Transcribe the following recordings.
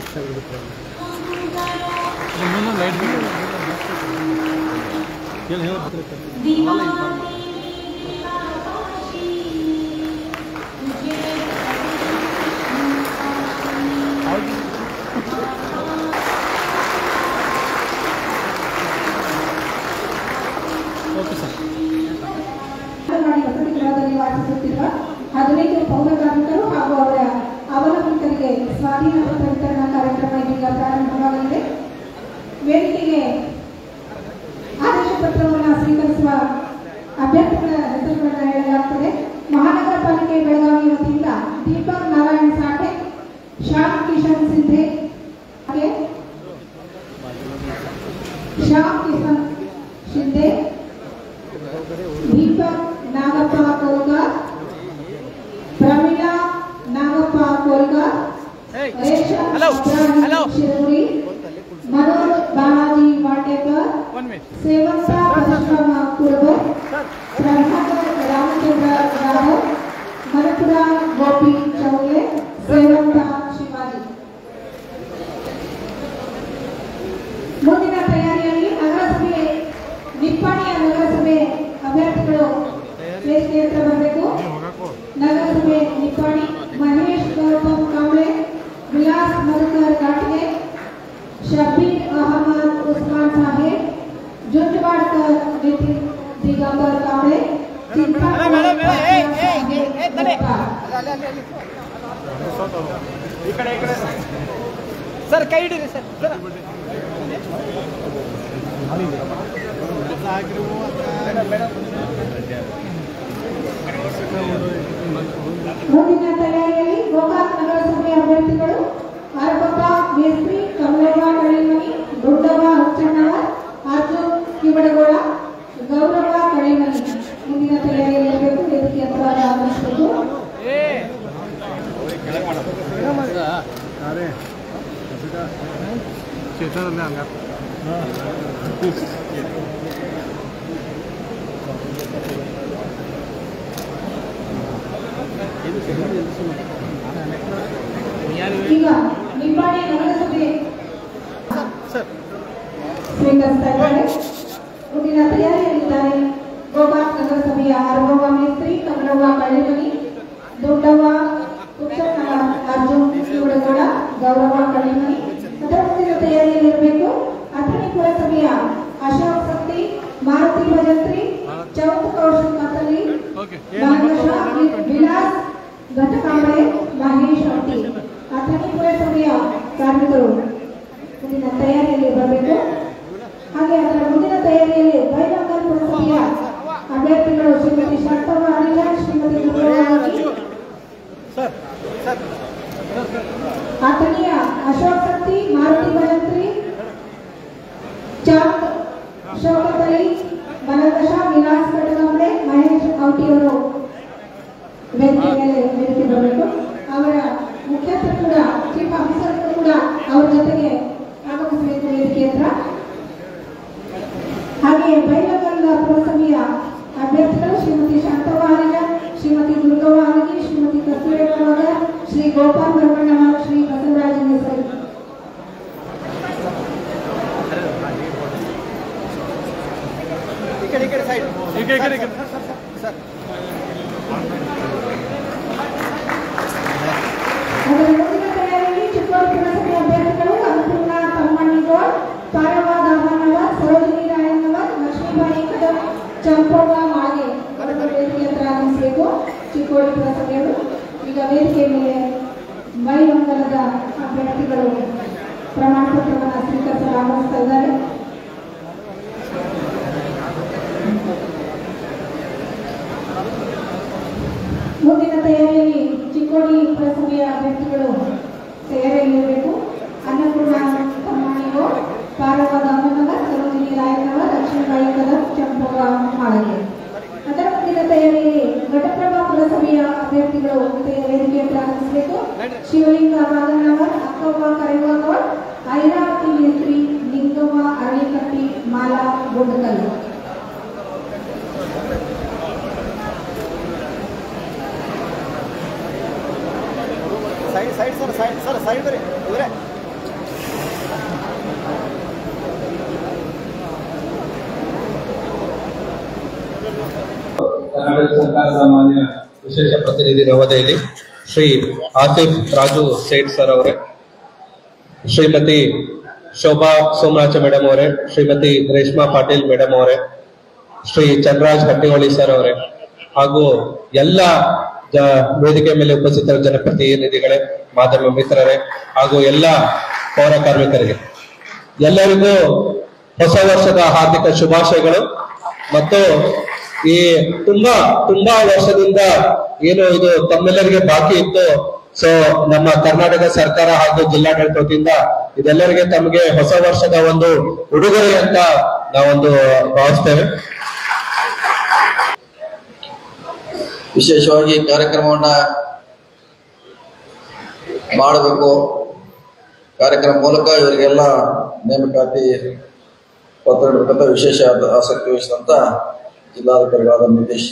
this side of the problem. No, no, light. You'll have दीपक नारायण साठे श्याम किशन सिंधे ಮುಂದಿನ ತಲೆಯಲ್ಲಿ ಗೋಕಾಕ್ ಈಗ ನಿಂಬಾಣಿ ನಗರಸಭೆ ಸ್ವೀಕರಿಸ್ತಾ ಇದ್ದಾರೆ ಮುಂದಿನ ತಯಾರಿಯಲ್ಲಿದ್ದಾರೆ ಗೋಕಾಕ್ ನಗರಸಭೆಯ ಅರ್ವವ್ವ ಮೇಸ್ತ್ರಿ ಕಮಲವ್ವ ಬಳ್ಳಿಮನಿ ದೊಡ್ಡವ್ವ ಹುಚ್ಚಣ್ಣವ ಅರ್ಜುನ್ ಶಿವಡಗೌಡ ಗೌರವ ಬಳ್ಳಿಮನಿ कार्य करो ವೇದಿಕೆಯ ಮೈಮಂಗಲದ ಅಭ್ಯರ್ಥಿಗಳು ಪ್ರಮಾಣ ಪತ್ರವನ್ನು ಸ್ವೀಕರಿಸಲು ಆಗಮಿಸ್ತಾ ಇದ್ದಾರೆ. ಮುಂದಿನ ತಯಾರಿಯಲ್ಲಿ ಚಿಕ್ಕೋಡಿ ಪುರಸಭೆಯ ಅಭ್ಯರ್ಥಿಗಳು ತಯಾರಿಯಲ್ಲಿರಬೇಕು ಅನ್ನಪೂರ್ಣ ತಮ್ಮಣಿಯೋ ಪಾರವ ದಮ್ಮನಗರ್ ಸರೋಜಿನಿ ರಾಯನಗರ್ ದಕ್ಷಿಣ ಕಲರ್ ಚಂಪವ ಮಾಳಿಗೆ. ಅದರ ಮುಂದಿನ ತಯಾರಿಯಲ್ಲಿ ಘಟಪ್ರ ನಗರಸಭೆಯ ಅಭ್ಯರ್ಥಿಗಳು ವೇದಿಕೆ ಪ್ರಾರಂಭಿಸಬೇಕು. Shivalinga Madanavar Akkavva ಕರೆಯುವವರ್ Airavati Metri Lingavva Aralikatti Mala Godakal side sir side sir, side ರೀ ಪ್ರತಿನಿಧಿ ನವದೆಹಲಿ ಶ್ರೀ ಆಸಿಫ್ ರಾಜು ಸೇಠ್ ಸರ್ ಅವರೇ, ಶ್ರೀಮತಿ ಶೋಭಾ ಸೋಮರಾಜ ಮೇಡಮ್ ಅವರೇ, ಶ್ರೀಮತಿ ರೇಷ್ಮಾ ಪಾಟೀಲ್ ಮೇಡಮ್ ಅವರೇ, ಶ್ರೀ ಚಂದ್ರರಾಜ್ ಹಟ್ಟಿಹೊಳಿ ಸರ್ ಅವರೇ, ಹಾಗೂ ಎಲ್ಲ ವೇದಿಕೆ ಮೇಲೆ ಉಪಸ್ಥಿತರ ಜನಪ್ರತಿನಿಧಿಗಳೇ, ಮಾಧ್ಯಮ ಮಿತ್ರರೇ, ಹಾಗೂ ಎಲ್ಲ ಪೌರ ಕಾರ್ಮಿಕರಿಗೆ. ಎಲ್ಲರಿಗೂ ಹೊಸ ವರ್ಷದ ಹಾರ್ದಿಕ ಶುಭಾಶಯಗಳು ಮತ್ತು ಈ ತುಂಬಾ ತುಂಬಾ ವರ್ಷದಿಂದ ಏನು ಇದು ತಮ್ಮೆಲ್ಲರಿಗೆ ಬಾಕಿ ಇತ್ತು. ಸೊ ನಮ್ಮ ಕರ್ನಾಟಕ ಸರ್ಕಾರ ಹಾಗೂ ಜಿಲ್ಲಾಡಳಿತ ವತಿಯಿಂದ ಇದೆಲ್ಲರಿಗೆ ತಮಗೆ ಹೊಸ ವರ್ಷದ ಒಂದು ಉಡುಗೊರೆ ಅಂತ ನಾವೊಂದು ಭಾವಿಸ್ತೇವೆ. ವಿಶೇಷವಾಗಿ ಕಾರ್ಯಕ್ರಮವನ್ನ ಮಾಡಬೇಕು. ಕಾರ್ಯಕ್ರಮ ಮೂಲಕ ಇವರಿಗೆಲ್ಲ ನೇಮಕಾತಿ ಪತ್ರ ವಿಶೇಷ ಆಸಕ್ತಿ ವಹಿಸಿದಂತ ಜಿಲ್ಲಾಧಿಕಾರಿಗಳಾದ ನಿತೀಶ್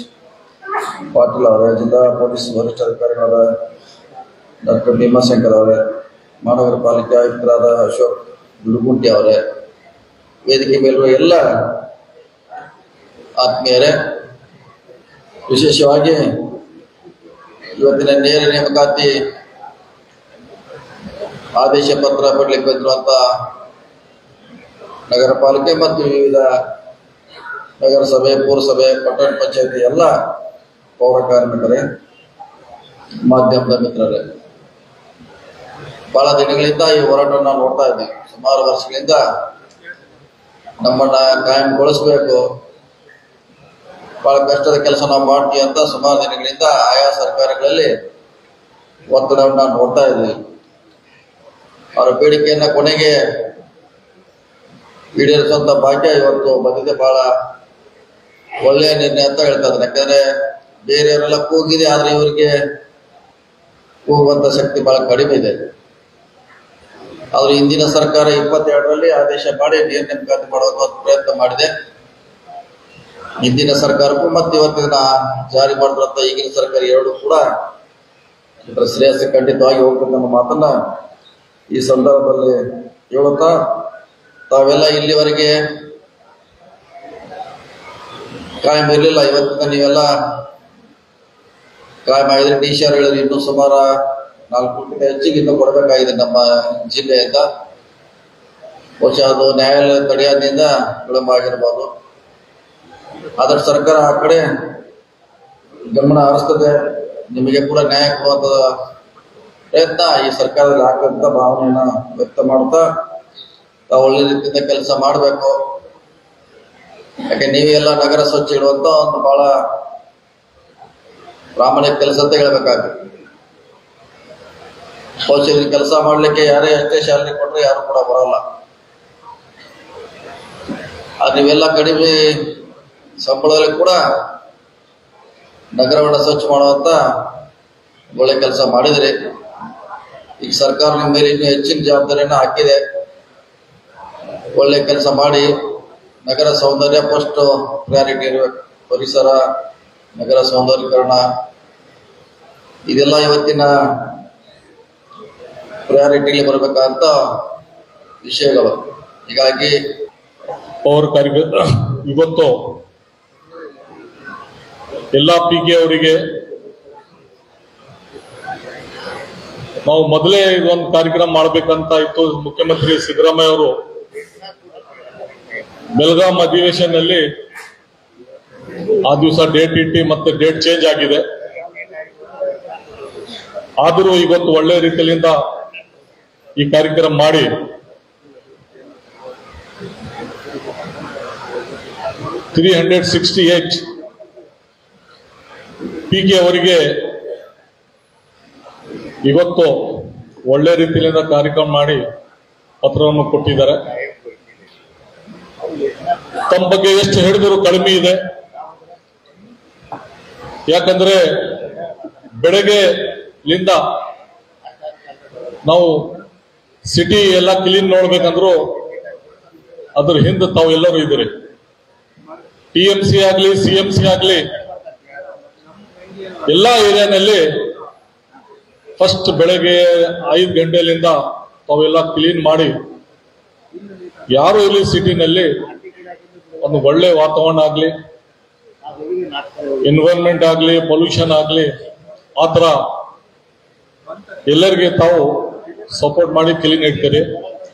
ಪಾಟೀಲ್ ಅವರೇ, ಜಿಲ್ಲಾ ಪೊಲೀಸ್ ವರಿಷ್ಠಾಧಿಕಾರಿಗಳಾದ ಡಾಕ್ಟರ್ ಭೀಮಾಶಂಕರ್ ಅವರೇ ಮಹಾನಗರ ಪಾಲಿಕೆ ಆಯುಕ್ತರಾದ ಅಶೋಕ್ ಗುಡುಗುಂಟಿ ಅವರೇ, ವೇದಿಕೆ ಮೇಲಿರುವ ಎಲ್ಲ ಆತ್ಮೀಯರೇ, ವಿಶೇಷವಾಗಿ ಇವತ್ತಿನ ನೇರ ನೇಮಕಾತಿ ಆದೇಶ ಪತ್ರ ಪಡಲಿಕ್ಕೆ ಬಂದಿರುವಂತ ನಗರ ಪಾಲಿಕೆ ಮತ್ತು ವಿವಿಧ ನಗರಸಭೆ ಪುರಸಭೆ ಪಟ್ಟಣ ಪಂಚಾಯತಿ ಎಲ್ಲ ಪೌರ ಕಾರ್ಮಿಕರೇ, ಮಾಧ್ಯಮದ ಮಿತ್ರರೇ. ಬಹಳ ದಿನಗಳಿಂದ ಈ ಹೋರಾಟವನ್ನು ನೋಡ್ತಾ ಇದ್ದೀವಿ ಸುಮಾರು ವರ್ಷಗಳಿಂದ ನಮ್ಮನ್ನ ಕಾಯಂಗೊಳಿಸಬೇಕು. ಬಹಳ ಕಷ್ಟದ ಕೆಲಸ ನಾವು ಮಾಡ್ತೀವಿ ಅಂತ ಸುಮಾರು ದಿನಗಳಿಂದ ಆಯಾ ಸರ್ಕಾರಗಳಲ್ಲಿ ಒತ್ತಡವನ್ನು ನೋಡ್ತಾ ಇದ್ದೀವಿ ಅವರ ಬೇಡಿಕೆಯನ್ನ ಕೊನೆಗೆ ಈಡೇರಿಸುವಂತ ಭಾಗ್ಯ ಇವತ್ತು ಬಂದಿದೆ. ಬಹಳ ಒಳ್ಳೆಯ ನಿರ್ಣಯ ಅಂತ ಹೇಳ್ತಾ ಇದ್ದಾರೆ ಯಾಕಂದ್ರೆ ಬೇರೆಯವರೆಲ್ಲ ಕೂಗಿದೆ, ಆದ್ರೆ ಇವರಿಗೆ ಕೂಗುವಂತ ಶಕ್ತಿ ಬಹಳ ಕಡಿಮೆ ಇದೆ. ಆದ್ರೆ ಹಿಂದಿನ ಸರ್ಕಾರ ಇಪ್ಪತ್ತೆರಡರಲ್ಲಿ ಆದೇಶ ಮಾಡಿ ನೇರ ನೇಮಕಾತಿ ಮಾಡುವ ಪ್ರಯತ್ನ ಮಾಡಿದೆ. ಹಿಂದಿನ ಸರ್ಕಾರಕ್ಕೂ ಮತ್ತೆ ಇವತ್ತಿನ ಜಾರಿ ಮಾಡಿರುವಂತ ಈಗಿನ ಸರ್ಕಾರ ಎರಡು ಕೂಡ ಇದರ ಶ್ರೇಯಸ್ಸು ಖಂಡಿತವಾಗಿ ನಮ್ಮ ಮಾತನ್ನ ಈ ಸಂದರ್ಭದಲ್ಲಿ ಹೇಳುತ್ತಾ, ತಾವೆಲ್ಲ ಇಲ್ಲಿವರೆಗೆ ಕಾಯಂ ಇರಲಿಲ್ಲ ಇವತ್ತಿನ ನೀವೆಲ್ಲ ಕಾಯಂ ಆಗಿದ್ರೆ ಟಿ ಸಿ ಆರ್ ಹೇಳಿದ್ರೆ, ಇನ್ನೂ ಸುಮಾರು ನಾಲ್ಕು ಕೋಟಿ ಹೆಚ್ಚಿಗೆ ಇನ್ನೂ ಕೊಡಬೇಕಾಗಿದೆ ನಮ್ಮ ಜಿಲ್ಲೆಯಿಂದ. ಬಹುಶಃ ಅದು ನ್ಯಾಯಾಲಯ ತಡೆಯೋದ್ರಿಂದ ವಿಳಂಬ ಆಗಿರ್ಬೋದು. ಆದ್ರೆ ಸರ್ಕಾರ ಆ ಕಡೆ ಗಮನ ಹರಿಸ್ತದೆ ನಿಮಗೆ ಕೂಡ ನ್ಯಾಯ ಕೊಡುವಂತ ಪ್ರಯತ್ನ ಈ ಸರ್ಕಾರದಲ್ಲಿ ಹಾಕಂತ ಭಾವನೆಯನ್ನ ವ್ಯಕ್ತ ಮಾಡ್ತಾ, ತಾವು ಒಳ್ಳೆ ರೀತಿಯಿಂದ ಕೆಲಸ ಮಾಡಬೇಕು. ಯಾಕೆ ನೀವೆಲ್ಲ ನಗರ ಸ್ವಚ್ಛ ಇಡುವಂತ ಒಂದು ಬಹಳ ಪ್ರಾಮಾಣಿಕ ಕೆಲಸ ಅಂತ ಹೇಳ್ಬೇಕಾಗ್ತದೆ. ಶೌಚಾಲಯ ಕೆಲಸ ಮಾಡ್ಲಿಕ್ಕೆ ಯಾರೇ ಅಷ್ಟೇ ಶಾಲೆ ಕೊಟ್ರೆ ಯಾರು ಕೂಡ ಬರಲ್ಲ. ಆದ್ರೆ ನೀವೆಲ್ಲ ಕಡಿಮೆ ಸಂಬಳದಲ್ಲಿ ಕೂಡ ನಗರವನ್ನು ಸ್ವಚ್ಛ ಮಾಡುವಂತ ಒಳ್ಳೆ ಕೆಲಸ ಮಾಡಿದ್ರಿ ಈಗ ಸರ್ಕಾರ ನಿಮ್ಮ ಮೇಲೆ ಇನ್ನೂ ಹೆಚ್ಚಿನ ಜವಾಬ್ದಾರಿಯನ್ನು ಹಾಕಿದೆ. ಒಳ್ಳೆ ಕೆಲಸ ಮಾಡಿ ನಗರ ಸೌಂದರ್ಯ ಫಸ್ಟ್ ಪ್ರಯಾರಿಟಿ ಇರಬೇಕು ಪರಿಸರ, ನಗರ ಸೌಂದರ್ಯೀಕರಣ. ಇದೆಲ್ಲ ಇವತ್ತಿನ ಪ್ರಯಾರಿಟಿಲಿ ಬರಬೇಕಂತ ವಿಷಯಗಳು. ಹೀಗಾಗಿ ಪವರ್ ಕಾರ್ಯ ಇವತ್ತು ಎಲ್ಲ ಪಿ ಕೆ ಅವರಿಗೆ ನಾವು ಮೊದಲೇ ಇದೊಂದು ಕಾರ್ಯಕ್ರಮ ಮಾಡ್ಬೇಕಂತ ಇತ್ತು. ಮುಖ್ಯಮಂತ್ರಿ ಸಿದ್ದರಾಮಯ್ಯ ಅವರು ಬೆಳಗಾಂ ಅಧಿವೇಶನದಲ್ಲಿ ಆ ದಿವಸ ಡೇಟ್ ಇಟ್ಟಿ ಮತ್ತೆ ಡೇಟ್ ಚೇಂಜ್ ಆಗಿದೆ. ಆದರೂ ಇವತ್ತು ಒಳ್ಳೆ ರೀತಿಯಿಂದ ಈ ಕಾರ್ಯಕ್ರಮ ಮಾಡಿ three hundred sixty eight P K ಅವರಿಗೆ ಇವತ್ತು ಒಳ್ಳೆ ರೀತಿಯಿಂದ ಕಾರ್ಯಕ್ರಮ ಮಾಡಿ ಪತ್ರವನ್ನು ಕೊಟ್ಟಿದ್ದಾರೆ. ತಮ್ಮ ಬಗ್ಗೆ ಎಷ್ಟು ಹೇಳಿದರೂ ಕಡಿಮೆ ಇದೆ. ಯಾಕಂದ್ರೆ ಬೆಳಗ್ಗೆಲಿಂದ ನಾವು ಸಿಟಿ ಎಲ್ಲ ಕ್ಲೀನ್ ನೋಡ್ಬೇಕಂದ್ರು ಅದ್ರ ಹಿಂದೆ ತಾವು ಎಲ್ಲರೂ ಇದ್ರಿ ಟಿ ಎಂ ಸಿ ಆಗ್ಲಿ, ಸಿ ಎಂ ಸಿ ಆಗ್ಲಿ, ಎಲ್ಲಾ ಏರಿಯಾನಲ್ಲಿ ಫಸ್ಟ್ ಬೆಳಗ್ಗೆ ಐದು ಗಂಟೆಲಿಂದ ತಾವೆಲ್ಲ ಕ್ಲೀನ್ ಮಾಡಿ, ಯಾರು ಇಲ್ಲಿ ಸಿಟಿನಲ್ಲಿ ಒಂದು ಒಳ್ಳೆ ವಾತಾವರಣ ಆಗಲಿ ಎನ್ವೈರನ್ಮೆಂಟ್ ಆಗಲಿ ಪೊಲ್ಯೂಷನ್ ಆಗ್ಲಿ ಆತರ ಎಲ್ಲರಿಗೆ ತಾವು ಸಪೋರ್ಟ್ ಮಾಡಿ ಕ್ಲೀನ್ ಇಡ್ತೀರಿ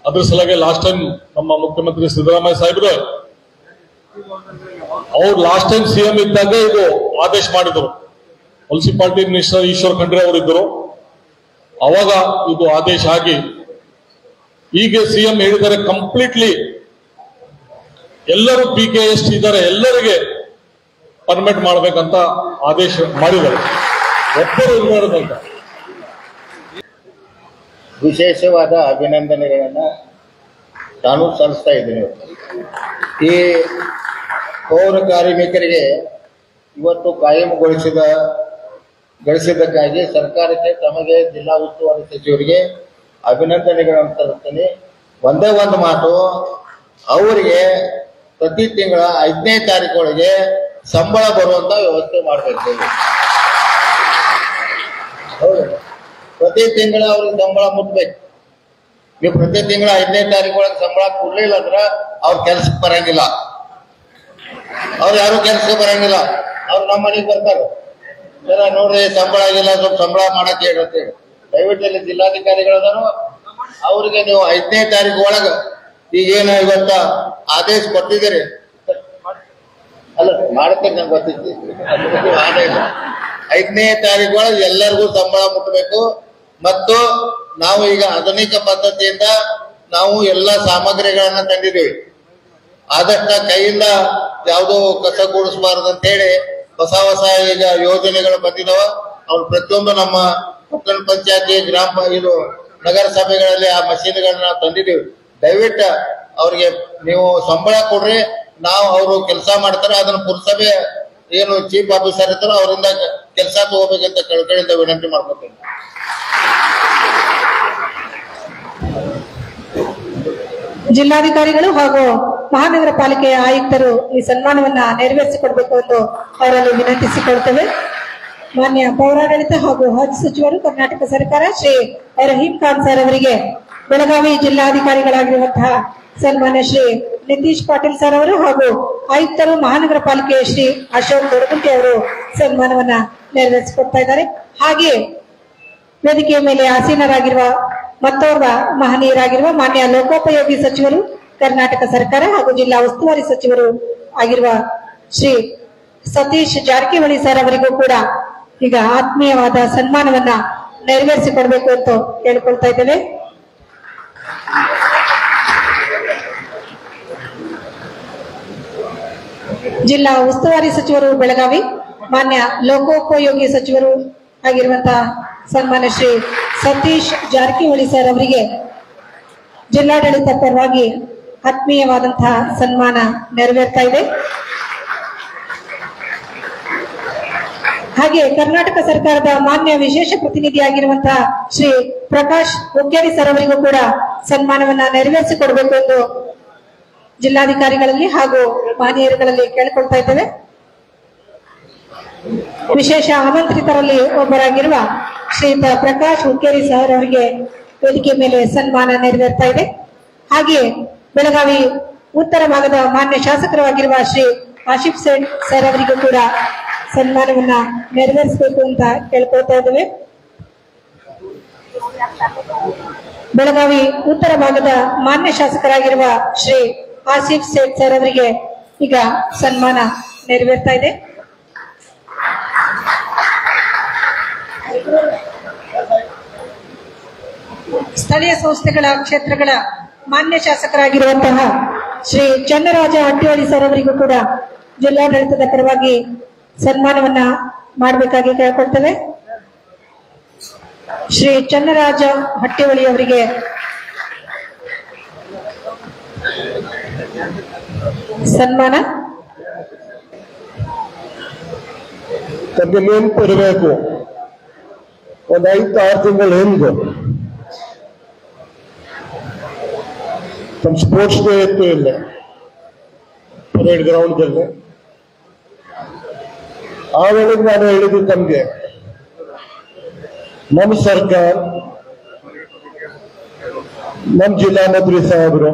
ಅದ್ರ ಸಲುವಾಗಿ ಲಾಸ್ಟ್ ಟೈಮ್ ನಮ್ಮ ಮುಖ್ಯಮಂತ್ರಿ ಸಿದ್ದರಾಮಯ್ಯ ಸಾಹೇಬ್ರು, ಅವ್ರು ಲಾಸ್ಟ್ ಟೈಮ್ ಸಿಎಂ ಇದ್ದಾಗ ಇದು ಆದೇಶ ಮಾಡಿದ್ರು. ಮುನ್ಸಿಪಾಲಿಟಿ ಮಿನಿಸ್ಟರ್ ಈಶ್ವರ್ ಖಂಡ್ರೆ ಅವರು ಇದ್ರು ಅವಾಗ ಇದು ಆದೇಶ ಆಗಿ ಈಗ ಸಿಎಂ ಹೇಳಿದರೆ ಕಂಪ್ಲೀಟ್ಲಿ ಎಲ್ಲರೂ ಪಿ ಕೆ ಎಸ್ ಇದ್ದಾರೆ, ಎಲ್ಲರಿಗೆ ಪರ್ಮಿಟ್ ಮಾಡಬೇಕಂತ ಆದೇಶ ಮಾಡಿದ್ದಾರೆ. ಒಬ್ಬರು ಇರಬಾರ್ದಂತ ವಿಶೇಷವಾದ ಅಭಿನಂದನೆಗಳನ್ನ ನಾನು ಸಲ್ಲಿಸ್ತಾ ಇದ್ದೀನಿ ಈ ಪೌರ ಕಾರ್ಮಿಕರಿಗೆ ಇವತ್ತು ಕಾಯಂಗೊಳಿಸಿದ, ಗಳಿಸಿದ್ದಕ್ಕಾಗಿ ಸರ್ಕಾರಕ್ಕೆ ತಮಗೆ ಜಿಲ್ಲಾ ಉಸ್ತುವಾರಿ ಸಚಿವರಿಗೆ ಅಭಿನಂದನೆಗಳನ್ನು ತರುತ್ತೇನೆ ಒಂದೇ ಒಂದು ಮಾತು, ಅವರಿಗೆ ಪ್ರತಿ ತಿಂಗಳ ಐದನೇ ತಾರೀಕೊಳಗೆ ಸಂಬಳ ಬರುವಂತ ವ್ಯವಸ್ಥೆ ಮಾಡಬೇಕು. ಹೌದು. ಪ್ರತಿ ತಿಂಗಳ ಅವ್ರಿಗೆ ಸಂಬಳ ಮುಟ್ಬೇಕು. ನೀವು ಪ್ರತಿ ತಿಂಗಳ ಐದನೇ ತಾರೀಕು ಒಳಗೆ ಸಂಬಳ ಕೊಡ್ಲಿಲ್ಲ ಅಂದ್ರೆ ಅವ್ರ ಕೆಲ್ಸಕ್ಕೆ ಬರಂಗಿಲ್ಲ. ಅವ್ರು ಯಾರು ಕೆಲ್ಸಕ್ಕೆ ಬರಂಗಿಲ್ಲ. ಅವ್ರು ನಮ್ಮ ಮನೆಗೆ ಬರ್ತಾರೆ. ಸರ ನೋಡ್ರಿ, ಸಂಬಳ ಆಗಿಲ್ಲ ಸ್ವಲ್ಪ ಸಂಬಳ ಮಾಡಕ್ಕೆ ಹೇಳಿ. ದಯವಿಟ್ಟು ಇಲ್ಲಿ ಅವ್ರಿಗೆ ನೀವು ಐದನೇ ತಾರೀಕು ಒಳಗ ಈಗೇನ ಇವತ್ತ ಆದೇಶ ಕೊಟ್ಟಿದ್ದೀರಿ? ಅಲ್ಲ, ಮಾಡ್ತೇನೆ ನಂಗೆ ಗೊತ್ತಿತ್ತು ಆದೇಶ ಐದನೇ ತಾರೀಕು ಒಳಗೆ ಎಲ್ಲರಿಗೂ ಸಂಬಳ ಮುಟ್ಟಬೇಕು. ಮತ್ತು ನಾವು ಈಗ ಆಧುನಿಕ ಪದ್ಧತಿಯಿಂದ ನಾವು ಎಲ್ಲ ಸಾಮಗ್ರಿಗಳನ್ನ ತಂದಿದ್ದೀವಿ. ಆದಷ್ಟ ಕೈಯಿಂದ ಯಾವುದೋ ಕಸ ಕೂಡಿಸಬಾರದು ಅಂತ ಹೇಳಿ ಹೊಸ ಹೊಸ ಈಗ ಯೋಜನೆಗಳು ಬಂದಿದಾವ. ಅವ್ರು ಪ್ರತಿಯೊಂದು ನಮ್ಮ ಪಟ್ಟಣ ಪಂಚಾಯತಿ, ಗ್ರಾಮ, ಇದು ನಗರಸಭೆಗಳಲ್ಲಿ ಆ ಮಷೀನ್ಗಳನ್ನ ತಂದಿದ್ದೀವಿ. ದಯವಿಟ್ಟು ಅವ್ರಿಗೆ ನೀವು ಸಂಬಳ ಕೊಡ್ರಿ, ನಾವು ಅವರು ಕೆಲಸ ಮಾಡ್ತಾರೆ, ಅದನ್ನ ಪುರಸಭೆ ಏನು ಚೀಫ್ ಆಫೀಸರ್ ಇರ್ತಾರೋ ಅವರಿಂದ ಕೆಲಸ ತಗೋಬೇಕಂತ ಕೇಳ್ಕೊಳ್ಳಿಂದ ವಿನಂತಿ ಮಾಡ್ಕೊತೀನಿ. ಜಿಲ್ಲಾಧಿಕಾರಿಗಳು ಹಾಗೂ ಮಹಾನಗರ ಪಾಲಿಕೆಯ ಆಯುಕ್ತರು ಈ ಸನ್ಮಾನವನ್ನ ನೆರವೇರಿಸಿಕೊಡ್ಬೇಕು ಎಂದು ಅವರಲ್ಲಿ ವಿನಂತಿಸಿಕೊಳ್ತೇವೆ. ಮಾನ್ಯ ಪೌರಾಡಳಿತ ಹಾಗೂ ಹಜ್ ಸಚಿವರು ಕರ್ನಾಟಕ ಸರ್ಕಾರ ಶ್ರೀ ರಹೀಂ ಖಾನ್ ಸರ್ ಅವರಿಗೆ ಬೆಳಗಾವಿ ಜಿಲ್ಲಾಧಿಕಾರಿಗಳಾಗಿರುವಂತಹ ಸನ್ಮಾನ್ಯ ಶ್ರೀ ನಿತೀಶ್ ಪಾಟೀಲ್ ಸರ್ ಅವರು ಹಾಗೂ ಆಯುಕ್ತರು ಮಹಾನಗರ ಪಾಲಿಕೆಯ ಶ್ರೀ ಅಶೋಕ್ ದೊಡಗುಂಟಿ ಅವರು ಸನ್ಮಾನವನ್ನ ನೆರವೇರಿಸಿಕೊಡ್ತಾ ಇದ್ದಾರೆ. ಹಾಗೆ ವೇದಿಕೆಯ ಮೇಲೆ ಆಸೀನರಾಗಿರುವ ಮತ್ತೋರ್ವ ಮಹನೀಯರಾಗಿರುವ ಮಾನ್ಯ ಲೋಕೋಪಯೋಗಿ ಸಚಿವರು, ಕರ್ನಾಟಕ ಸರ್ಕಾರ ಹಾಗೂ ಜಿಲ್ಲಾ ಉಸ್ತುವಾರಿ ಸಚಿವರು ಆಗಿರುವ ಶ್ರೀ ಸತೀಶ್ ಜಾರಕಿಹೊಳಿ ಸರ್ ಅವರಿಗೂ ಕೂಡ ಈಗ ಆತ್ಮೀಯವಾದ ಸನ್ಮಾನವನ್ನ ನೆರವೇರಿಸಿಕೊಡ್ಬೇಕು ಅಂತ ಕೇಳ್ಕೊಳ್ತಾ ಇದ್ದೇವೆ. ಜಿಲ್ಲಾ ಉಸ್ತುವಾರಿ ಸಚಿವರು ಬೆಳಗಾವಿ, ಮಾನ್ಯ ಲೋಕೋಪಯೋಗಿ ಸಚಿವರು ಆಗಿರುವಂತಹ ಸನ್ಮಾನ್ಯ ಶ್ರೀ ಸತೀಶ್ ಜಾರಕಿಹೊಳಿ ಸರ್ ಅವರಿಗೆ ಜಿಲ್ಲಾಡಳಿತ ಪರವಾಗಿ ಆತ್ಮೀಯವಾದಂತಹ ಸನ್ಮಾನ ನೆರವೇರ್ತಾ ಇದೆ. ಹಾಗೆ ಕರ್ನಾಟಕ ಸರ್ಕಾರದ ಮಾನ್ಯ ವಿಶೇಷ ಪ್ರತಿನಿಧಿಯಾಗಿರುವಂತಹ ಶ್ರೀ ಪ್ರಕಾಶ್ ಹುಕ್ಕೇರಿ ಸರ್ ಅವರಿಗೂ ಕೂಡ ಸನ್ಮಾನವನ್ನ ನೆರವೇರಿಸಿಕೊಡ್ಬೇಕು ಎಂದು ಜಿಲ್ಲಾಧಿಕಾರಿಗಳಲ್ಲಿ ಹಾಗೂ ಮಾನ್ಯರುಗಳಲ್ಲಿ ಕೇಳಿಕೊಳ್ತಾ ಇದ್ದೇವೆ. ವಿಶೇಷ ಆಮಂತ್ರಿತರಲ್ಲಿ ಒಬ್ಬರಾಗಿರುವ ಶ್ರೀಯುತ ಪ್ರಕಾಶ್ ಹುಕ್ಕೇರಿ ಸರ್ ಅವರಿಗೆ ವೇದಿಕೆ ಮೇಲೆ ಸನ್ಮಾನ ನೆರವೇರ್ತಾ ಇದೆ. ಹಾಗೆಯೇ ಬೆಳಗಾವಿ ಉತ್ತರ ಭಾಗದ ಮಾನ್ಯ ಶಾಸಕರಾಗಿರುವ ಶ್ರೀ ಆಶಿಫ್ ಸೇಠ್ ಸರ್ ಅವರಿಗೂ ಕೂಡ ಸನ್ಮಾನವನ್ನ ನೆರವೇರಿಸಬೇಕು ಅಂತ ಕೇಳ್ಕೊಳ್ತಾ ಇದ್ದೇವೆ. ಬೆಳಗಾವಿ ಉತ್ತರ ಭಾಗದ ಮಾನ್ಯ ಶಾಸಕರಾಗಿರುವ ಶ್ರೀ ಆಸಿಫ್ ಸೇಠ್ ಸರ್ ಅವರಿಗೆ ಈಗ ಸನ್ಮಾನ ನೆರವೇರ್ತಾ ಇದೆ. ಸ್ಥಳೀಯ ಸಂಸ್ಥೆಗಳ ಕ್ಷೇತ್ರಗಳ ಮಾನ್ಯ ಶಾಸಕರಾಗಿರುವಂತಹ ಶ್ರೀ ಚನ್ನರಾಜ ಅಟ್ಟಿಹಳ್ಳಿ ಸರ್ ಅವರಿಗೂ ಕೂಡ ಜಿಲ್ಲಾಡಳಿತದ ಪರವಾಗಿ ಸನ್ಮಾನವನ್ನ ಮಾಡಬೇಕಾಗಿ ಕೇಳ್ಕೊಳ್ತೇವೆ. ಶ್ರೀ ಚನ್ನರಾಜ ಹಟ್ಟಿಹೊಳಿ ಅವರಿಗೆ ಸನ್ಮಾನ. ತಮಗೆ ನೆನಪು ಇರಬೇಕು ಒಂದು ಐದು ಆರು ತಿಂಗಳು ಹಿಂದೆ ನಮ್ಮ ಸ್ಪೋರ್ಟ್ಸ್ ಡೇ ಇತ್ತು ಇಲ್ಲ ಪರೇಡ್ ಗ್ರೌಂಡ್ದಲ್ಲಿ ಆ ವೇಳೆಗೆ ನಾನು ಹೇಳಿದ್ದು ತಮಗೆ ನಮ್ಮ ಸರ್ಕಾರ ನಮ್ಮ ಜಿಲ್ಲಾ ಮಂತ್ರಿ ಸಾಹೇಬರು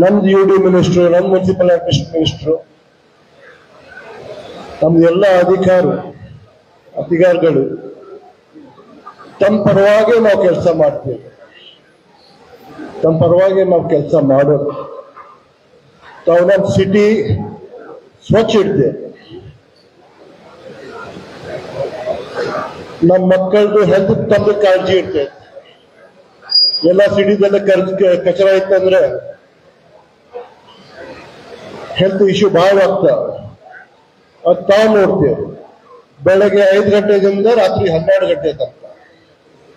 ನಮ್ದು ಯು ಡಿ ಮಿನಿಸ್ಟ್ರು ನಮ್ಮ ಮುನ್ಸಿಪಲ್ ಅಡ್ಮಿನಿಸ್ಟ್ರೇಷನ್ ಮಿನಿಸ್ಟ್ರು ನಮ್ದು ಎಲ್ಲ ಅಧಿಕಾರ, ಅಧಿಕಾರಿಗಳು ತಮ್ಮ ಪರವಾಗಿ ನಾವು ಕೆಲಸ ಮಾಡ್ತೀವಿ. ತಮ್ಮ ಪರವಾಗಿ ನಾವು ಕೆಲಸ ಮಾಡೋದು. ನಮ್ಮ ಸಿಟಿ ಸ್ವಚ್ಛ ಇಡ್ತೇವೆ ನಮ್ಮ ಮಕ್ಕಳದು ಹೆಲ್ತ್ ತಮ್ಮ ಕಾಳಜಿ ಇರ್ತೇವೆ ಎಲ್ಲ ಸಿಟಿದೆಲ್ಲ ಕಚರ ಇತ್ತಂದ್ರೆ ಹೆಲ್ತ್ ಇಶ್ಯೂ ಭಾಳ ಆಗ್ತಾವ ಅದು ತಾವು ನೋಡ್ತೇವೆ. ಬೆಳಗ್ಗೆ ಐದು ಗಂಟೆದಿಂದ ರಾತ್ರಿ ಹನ್ನೆರಡು ಗಂಟೆ ತನಕ.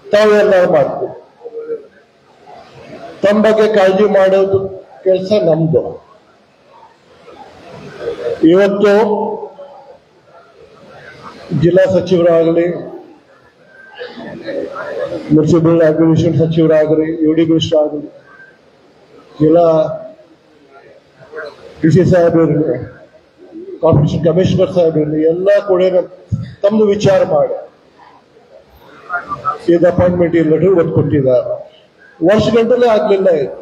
ತಾವೆಲ್ಲ ಮಾಡ್ತೀವಿ. ತಮ್ಮ ಬಗ್ಗೆ ಕಾಳಜಿ ಮಾಡೋದು ಕೆಲಸ ನಮ್ದು. ಇವತ್ತು ಜಿಲ್ಲಾ ಸಚಿವರಾಗಲಿ, ಮುನ್ಸಿಪಲ್ ಅಡ್ಮಿನಿಸ್ಟ್ರೇಷನ್ ಸಚಿವರಾಗಲಿ ಯು ಡಿ ಮಿನಿಸ್ಟರ್ ಆಗಲಿ, ಜಿಲ್ಲಾ ಡಿ ಸಿ ಸಾಹೇಬ್ ಇರಲಿ ಕಾರ್ಪೊರೇಷನ್ ಕಮಿಷನರ್ ಸಾಹೇಬ್ ಇರಲಿ, ಎಲ್ಲ ಕೂಡ ತಮ್ಮದು ವಿಚಾರ ಮಾಡಿ. ಇದು ಅಪಾಯಿಂಟ್ಮೆಂಟ್ ಇಲ್ಲ ಒತ್ತು ಕೊಟ್ಟಿದ್ದಾರೆ. ವರ್ಷ ಗಂಟಲೆ ಆಗ್ಲಿಲ್ಲ ಇದು.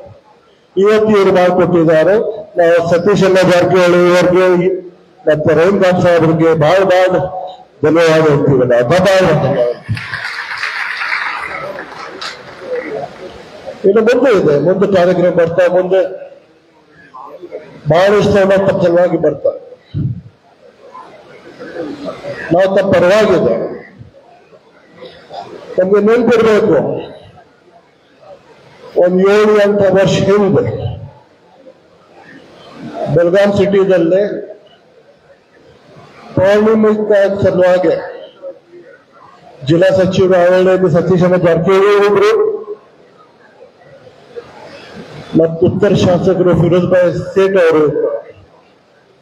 ಇವತ್ತು ಇವರು ಮಾಡಿಕೊಟ್ಟಿದ್ದಾರೆ. ನಾವು ಸತೀಶ್ ಅಣ್ಣ ಜಾರಕಿಹೊಳಿ ಇವರಿಗೆ, ಮತ್ತೆ ರವೀಂದ್ರ ಸಾಹೇಬ್ರಿಗೆ ಬಹಳ ಬಹಳ ಧನ್ಯವಾದ ಹೇಳ್ತೀವಿ ನಾವು. ಬಹಳ ಇನ್ನು ಮುಂದೆ ಇದೆ. ಮುಂದೆ ಕಾರ್ಯಕ್ರಮ ಬರ್ತಾ, ಮುಂದೆ ಬಹಳಷ್ಟು ತಮ್ಮ ಸಲುವಾಗಿ ಬರ್ತಾ. ನಾವು ತಮ್ಮ ಪರವಾಗಿದೆ ನಮ್ಗೆ ನೆನಪಿರ್ಬೇಕು ಒಂದ್ ಏಳು ಎಂಟು ವರ್ಷ ಹಿಂದೆ ಬೆಳಗಾಂ ಸಿಟಿದಲ್ಲಿ ಪೌರ್ಣಿಮಿಕ ಸಲುವಾಗಿ ಜಿಲ್ಲಾ ಸಚಿವರು ಆವರಣದಲ್ಲಿ ಸತೀಶನ ಜಾರಕಿಹೊಳಿ ಇದ್ರು ಮತ್ತು ಉತ್ತರ ಶಾಸಕರು ಫಿರೋಜ್ ಭಾಯ್ ಸೇಠ್ ಅವರು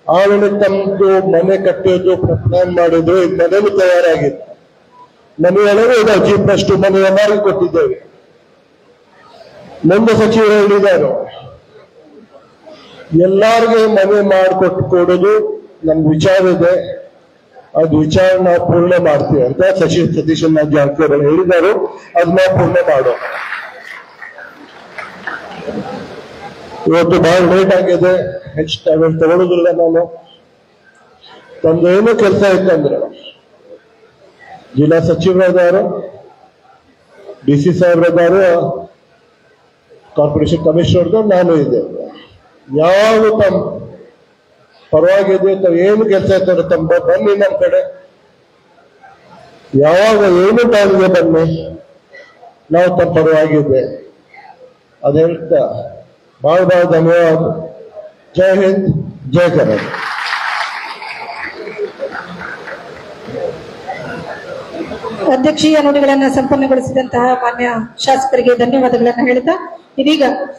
ಆ ವೇಳೆ ತಮ್ಮದು ಮನೆ ಕಟ್ಟೋದು ಪ್ಲಾನ್ ಮಾಡಿದ್ರು ಈಗ ಮನೇನು ತಯಾರಾಗಿತ್ತು ಮನೆಯೊಳಗೆ ಇದಾವೆ ಜೀಪ್ನಷ್ಟು ಮನೆ ಎಲ್ಲರಿಗೂ ಕೊಟ್ಟಿದ್ದೇವೆ ಮುಂದೆ ಸಚಿವರು ಹೇಳಿದ್ದಾರೆ. ಎಲ್ಲಾರ್ಗೆ ಮನೆ ಮಾಡಿಕೊಟ್ಟು ಕೊಡೋದು ನಮ್ಗೆ ವಿಚಾರ ಇದೆ. ಅದು ವಿಚಾರ ನಾವು ಪೂರ್ಣ ಮಾಡ್ತೀವಿ ಅಂತ ಸಚಿವ ಸತೀಶ್ ಜಾರಕಿಹೊಳಿ ಹೇಳಿದ್ದಾರೆ. ಅದು ನಾವು ಪೂರ್ಣ ಮಾಡೋ ಇವತ್ತು ಬಹಳ ಲೇಟ್ ಆಗಿದೆ. ಹೆಚ್ಚು ಟೈಮ್ ತಗೊಳ್ಳೋದಿಲ್ಲ ನಾನು. ತಮ್ದು ಏನೋ ಕೆಲಸ ಇತ್ತಂದ್ರೆ ಜಿಲ್ಲಾ ಸಚಿವರದಾರು ಡಿ ಸಿ ಸಾಹೇಬ್ರದಾರು ಕಾರ್ಪೊರೇಷನ್ ಕಮಿಷನರ್ದು ನಾನು ಇದೆ ಯಾವಾಗ ತಮ್ಮ ಪರವಾಗಿದೆ ತಾವು ಏನು ಕೆಲಸ ಇರ್ತಾರೆ ತಮ್ಮ ಬನ್ನಿ ನಮ್ಮ ಕಡೆ. ಯಾವಾಗ ಏನು ಟೈಮ್ಗೆ ಬನ್ನಿ, ನಾವು ತಮ್ಮ ಪರವಾಗಿದೆ ಅದು ಹೇಳ್ತಾ ಬಹಳ ಬಹಳ ಧನ್ಯವಾದ. ಜೈ ಹಿಂದ್, ಜೈ ಕರ್ನಾಟಕ ಅಧ್ಯಕ್ಷೀಯ ನುಡಿಗಳನ್ನ ಸಂಪನ್ನಗೊಳಿಸಿದಂತಹ ಮಾನ್ಯ ಶಾಸಕರಿಗೆ ಧನ್ಯವಾದಗಳನ್ನು ಹೇಳ್ತಾ y diga,